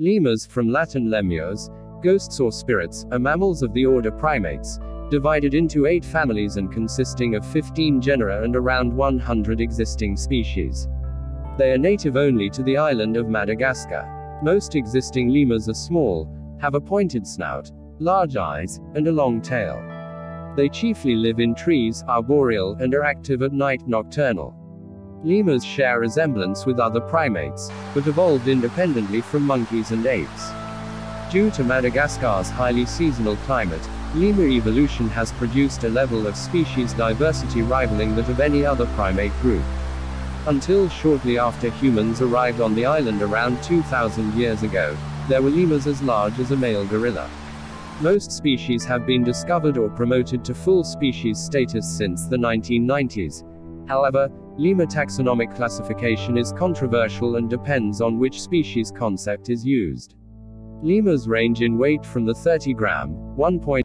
Lemurs, from Latin lemures, ghosts or spirits, are mammals of the order primates, divided into eight families and consisting of 15 genera and around 100 existing species. They are native only to the island of Madagascar. Most existing lemurs are small, have a pointed snout, large eyes, and a long tail. They chiefly live in trees, arboreal, and are active at night, nocturnal. Lemurs share resemblance with other primates, but evolved independently from monkeys and apes. Due to Madagascar's highly seasonal climate, lemur evolution has produced a level of species diversity rivaling that of any other primate group. Until shortly after humans arrived on the island around 2,000 years ago, there were lemurs as large as a male gorilla. Most species have been discovered or promoted to full species status since the 1990s. However, lemur taxonomic classification is controversial and depends on which species concept is used. Lemurs range in weight from the 30 gram, 1.